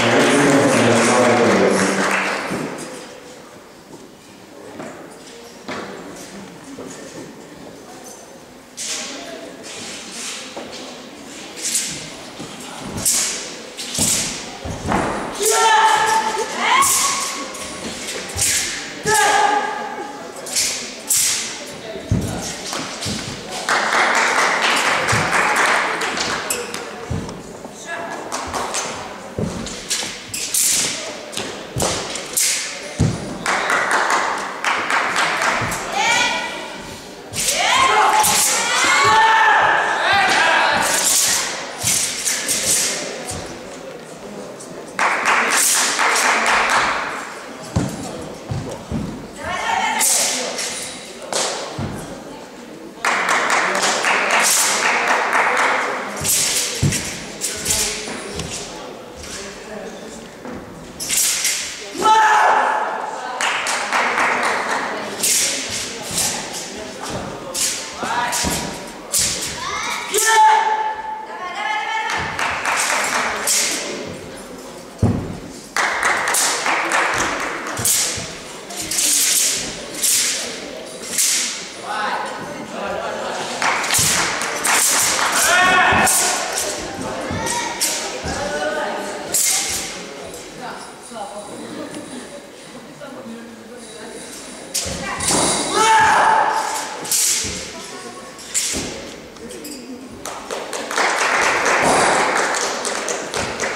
Thanks. Thank you.